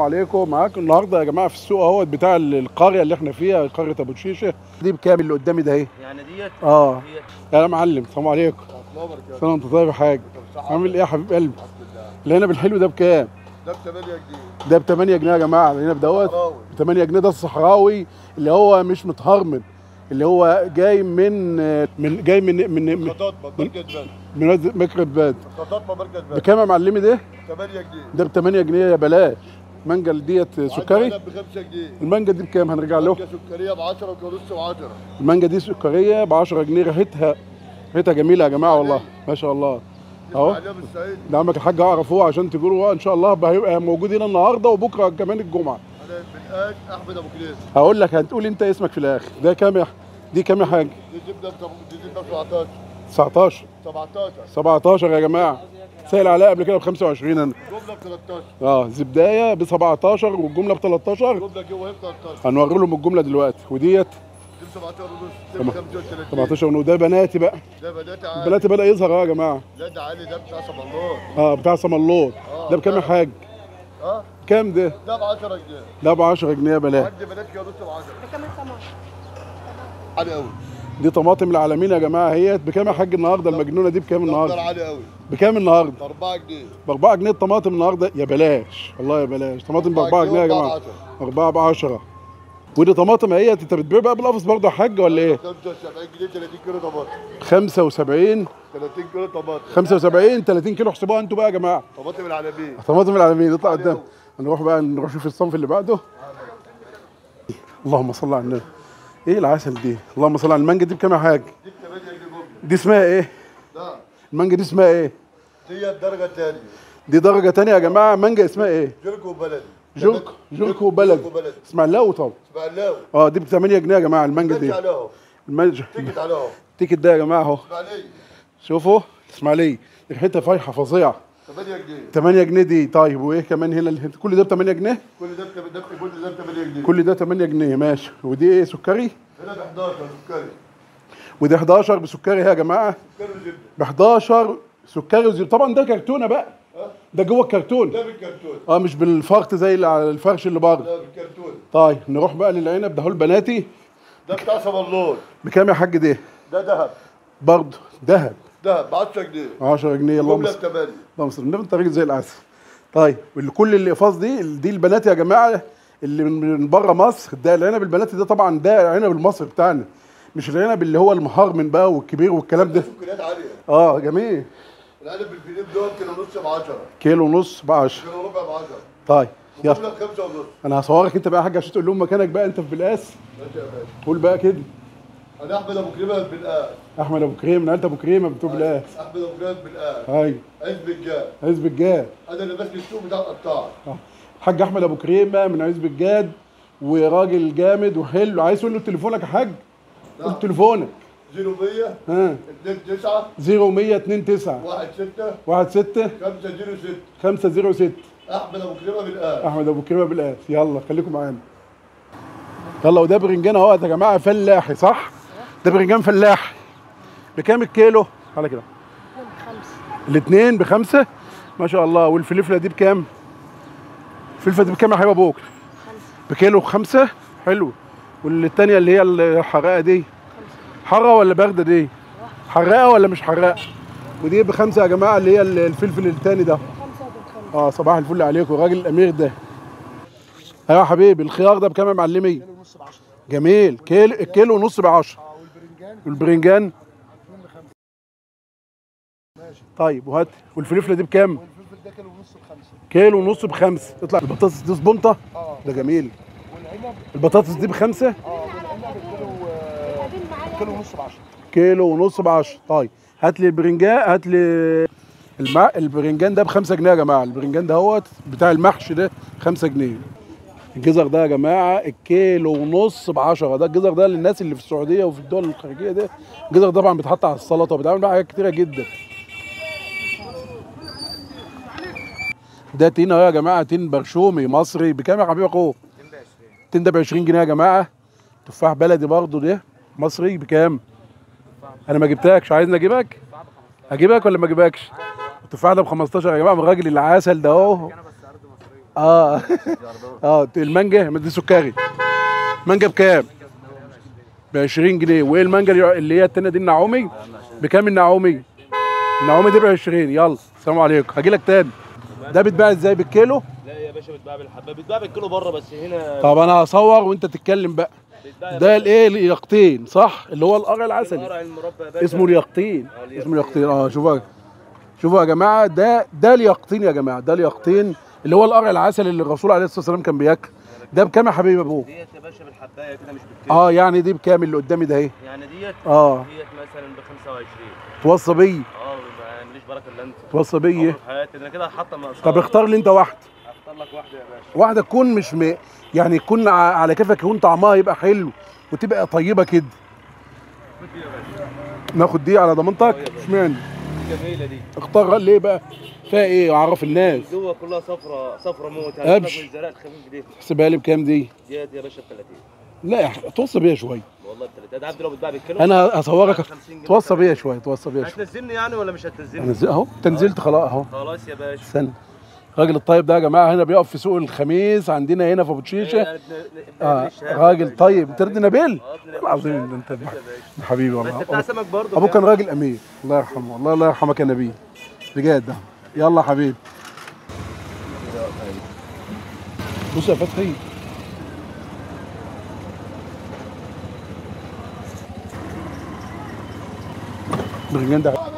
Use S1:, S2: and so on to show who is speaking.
S1: عليكم. معاكم النهارده يا جماعة في السوق أهوت بتاع القرية اللي إحنا فيها قرية أبو شيشه دي بكام اللي قدامي ده أهي؟
S2: يعني ديت؟ آه.
S1: يا معلم السلام عليكم. سنه وانت طيب يا حاج؟ عامل إيه يا حبيب قلبي؟ العنب الحلو ده بكام؟
S3: ده ب 8 جنيه.
S1: ده ب 8 جنيه يا جماعة العنب دوت
S3: صحراوي.
S1: ب 8 جنيه ده الصحراوي اللي هو مش متهرمن اللي هو جاي من من جاي من من من, من مكرب باد
S3: خطاطمه مركز بلد
S1: بكام يا معلمي ده؟
S3: 8 جنيه.
S1: ده ب 8 جنيه يا بلاش. مانجا دي سكري؟
S3: ب 5 جنيه.
S1: المانجا دي بكام هنرجع له؟
S3: سكرية ب 10 ونص و 10
S1: المانجا دي سكرية ب 10 جنيه ريحتها ريحتها جميلة يا جماعة والله ما شاء الله.
S3: أهو.
S1: ده عمك الحاج اعرفوه عشان تقولوا إن شاء الله هيبقى موجود هنا النهارده وبكرة كمان
S3: الجمعة. أنا حاج أحمد أبو كليس
S1: هقول لك هتقول أنت اسمك في الآخر. ده كام يا دي كام يا حاج؟
S3: دي ب دي ب 17
S1: 19
S3: 17
S1: 17 يا جماعة. سائل عليها قبل كده ب 25 أنا
S3: جملة ب 13
S1: آه زبداية ب 17 والجملة ب 13
S3: جملة جوه ب 13
S1: هنوري لهم الجملة دلوقتي. وديت؟
S3: دي ب 17 ونص دي
S1: تمام.
S3: ب 35
S1: 17 وده بناتي بقى.
S3: ده بنات عالي
S1: بناتي بدأ يظهر آه يا جماعة.
S3: لا ده عالي ده بتاع صبلور
S1: آه بتاع سملوط ده بكام يا حاج؟
S3: آه؟
S1: كام ده؟
S3: ده ب 10 جنيه.
S1: ده ب 10 جنيه يا بلاش
S3: عندي بنات كده نص ب 10 عالي قوي
S1: دي طماطم العالمين يا جماعة. اهيت بكام يا حاج النهارده؟ المجنونة دي بكام
S3: ده
S1: النهارده
S3: عالي قوي.
S1: بكام النهارده؟
S3: ب 4 جنيه.
S1: ب 4 جنيه الطماطم النهارده؟ يا بلاش. والله يا بلاش. طماطم ب 4 جنيه يا جماعة. 4 ب 10 ودي طماطم اهيت انت بتبيع بقى بالقفص برضه يا حاج ولا إيه؟
S3: 75 جنيه 30 كيلو طماطم.
S1: 75
S3: 30 كيلو طماطم.
S1: 75 30 كيلو احسبوها أنتوا بقى يا جماعة.
S3: طماطم العالمين.
S1: طماطم العالمين. اطلع قدام. نروح بقى نروح نشوف الصنف اللي بعده. اللهم صل على النبي. إيه العسل دي؟ اللهم صل على المانجا. دي بكام يا حاج؟
S3: دي ب 8 جنيه جمله
S1: دي اسمها إيه؟
S3: ده
S1: المانجا دي اسمها إيه؟
S3: دي الدرجة الثانية
S1: دي درجة تانية يا جماعة. مانجا اسمها إيه؟
S3: جركو بلدي.
S1: جرك جركو بلد لاو طبعا.
S3: اسمع الله
S1: آه دي ب 8 جنيه يا جماعة المانجا دي. المانجا
S3: تيجي عليهم
S1: التيكت ده يا جماعة اهو.
S3: اسمع لي.
S1: شوفوا اسماعيليه ريحتها فايحة فظيعة.
S3: 8 جنيه.
S1: 8 جنيه دي. طيب وإيه كمان هنا؟ اللي- كل ده ب 8 جنيه؟
S3: كل ده ب ده كل ده ب 8 جنيه.
S1: كل ده 8 جنيه ماشي. ودي إيه؟ سكري؟
S3: هنا ب 11 سكري.
S1: ودي ب 11 سكري اهي يا جماعة.
S3: سكري وزبدة.
S1: ب 11 سكري وزبدة. طبعا ده كرتونة بقى. ده جوه الكرتون.
S3: ده بالكرتون.
S1: آه مش بالفرط زي اللي على الفرش اللي بره.
S3: ده بالكرتون.
S1: طيب نروح بقى للعنب. ده هو البناتي.
S3: ده بتاع صبلور
S1: بكام يا حاج ده
S3: ده ذهب.
S1: برضه ذهب.
S3: ده ب 10 جنيه.
S1: 10 جنيه
S3: ب 8
S1: اللهم صل النبي انت راجل زي العسل. طيب كل الاقفاص دي دي البنات يا جماعة اللي من بره مصر ده العنب البناتي ده طبعا ده عنب المصري بتاعنا. مش العنب اللي هو المهرمن بقى والكبير والكلام ده.
S3: عالية.
S1: آه جميل.
S3: العلب بالفيليب دول كيلو ونص ب 10
S1: كيلو ونص ب 10
S3: كيلو وربع ب 10
S1: طيب يلا.
S3: 5 ونص.
S1: أنا هصورك أنت بقى يا حاج عشان تقول لهم مكانك بقى أنت في بلقاس
S3: ماشي يا باشا.
S1: قول بقى كده.
S3: أنا أحمد أبو كريمه بالقاس
S1: أحمد أبو كريم من عيله ابو كريمه بتوع بلقاس
S3: أحمد أبو كريمه بالقاس
S1: أيوه
S3: عزب الجاد
S1: عزب الجاد
S3: أنا اللي ماسك السوق بتاع القطاع.
S1: الحاج أحمد أبو كريمه من عزب الجاد وراجل جامد وحلو. عايز تقول له تليفونك يا حاج؟ قول
S3: نعم.
S1: تليفونك
S3: 0100
S1: ها.
S3: 29
S1: 0129
S3: 16
S1: 16
S3: 506
S1: 506
S3: أحمد أبو كريمه بالقاس
S1: أحمد أبو كريمه بالقاس يلا خليكم معانا. يلا وده برنجان أهو يا جماعة فلاحي صح؟ ده برنجان فلاحي. بكام الكيلو؟ على كده. الاثنين بخمسة؟ ما شاء الله. والفلفله دي بكام؟ الفلفله دي بكام يا حبيب أبوك؟ بكيلو خمسة؟ حلو. والتانية اللي هي الحراقة دي؟ حارة ولا باردة دي؟ حراقة ولا مش حراقة؟ ودي بخمسة يا جماعة اللي هي الفلفل التاني ده. آه صباح الفل عليكم. الراجل الامير ده. أيوه يا حبيبي الخيار ده بكام يا معلمي؟ جميل. كيلو الكيلو ونص ب 10 والبرنجان؟ طيب وهات. والفلفله دي بكام؟
S4: الفلفل ده كيلو ونص بخمسة.
S1: كيلو ونص بخمسه تطلع البطاطس دي سبونطه
S4: آه.
S1: ده جميل.
S4: والعنب؟
S1: البطاطس دي بخمسة؟
S4: آه والعنب الكيلو آه، كيلو ونص ب 10
S1: كيلو ونص ب 10 طيب هات لي البرنجان هات لي المع... البرنجان ده ب 5 جنيه يا جماعة. البرنجان ده هوت بتاع المحشي ده 5 جنيه. الجزر ده يا جماعة الكيلو ونص ب 10 ده الجزر ده للناس اللي في السعودية وفي الدول الخارجية ده الجزر طبعا بيتحط على السلطة وبيتعمل بقى حاجات كتيرة جدا. ده تين اهو يا جماعة تين برشومي مصري بكام يا حبيبي أخوه؟ تين ده ب 20 جنيه يا جماعة تفاح بلدي برضه ده مصري بكام؟ أنا ما جبتكش عايزني أجيبك؟ أجيبك ولا ما أجيبكش؟ التفاح ده ب 15 يا جماعة من الراجل العسل ده أهو آه آه المانجا ما دي سكري مانجا بكام؟ ب 20 جنيه وإيه المانجا اللي- هي التانية دي النعومي بكام النعومي؟ النعومي دي ب 20 يلا السلام عليكم هاجي لك تاني ده بيتباع إزاي بالكيلو؟
S2: لا يا باشا بتباع بالحبة. بتباع بالكيلو بره بس هنا
S1: طب أنا هصور وانت تتكلم بقى. ده الايه؟ اليقطين صح؟ اللي هو القرع العسلي.
S2: القرع المربى
S1: اسمه اليقطين.
S2: آه، اليقطين.
S1: اسمه اليقطين. آه شوفوا شوفوا يا جماعة ده ده اليقطين يا جماعة. ده اليقطين اللي هو القرع العسلي اللي الرسول عليه الصلاة والسلام كان بياكل. ده بكام يا حبيبي أبوه؟
S2: ديت يا باشا بالحبايه كده مش بالكيلو.
S1: آه يعني دي بكام؟ اللي قدامي ده إيه
S2: يعني ديت؟
S1: آه.
S2: ديت مثلا ب 25
S1: توصى بيا.
S2: آه بركه الا انت
S1: توصى بيا
S2: حياتي أنا كده مقص
S1: طب اختار لي أنت واحدة
S2: اختار لك واحدة يا باشا.
S1: واحدة تكون مش م... يعني يكون ع- على كيفك يكون طعمها يبقى حلو وتبقى طيبة كده.
S2: دي
S1: ناخد دي على ضمانتك؟
S2: باشا.
S1: اشمعنى؟
S2: جميلة دي.
S1: اختار ليه بقى؟ فيها إيه؟ اعرف الناس.
S2: جوه كلها صفرة صفرة موت. يعني الزرق الخفيف دي.
S1: احسبها لي بكام دي؟
S2: ديت يا باشا ب 30
S1: لا توصى بيا شوية.
S2: والله ب 30 ده عبد لو بتباع بالكيلو
S1: أنا هصورك
S2: 50 جنيه.
S1: توصى بيا شوية توصى بيا شوية.
S2: هتنزلني يعني ولا مش هتنزلني؟
S1: أهو أنت نزلت خلاص أهو.
S2: خلاص يا باشا.
S1: استنى. الراجل الطيب ده يا جماعة هنا بيقف في سوق الخميس عندنا هنا في أبو شيشه
S2: ابن- ابن
S1: آه
S2: الشهاب.
S1: راجل طيب. نبيل؟
S2: آه، ابن
S1: العظيم
S2: الشهاب.
S1: ده
S2: أنت.
S1: حبيبي
S2: بس
S1: والله
S2: بتاع سمك برضه
S1: أبوك كان راجل أمير. الله يرحمه الله الله يرحمك يا نبيل. بجد. ده يلا يا حبيبي. بص يا فتحي. الرجال ده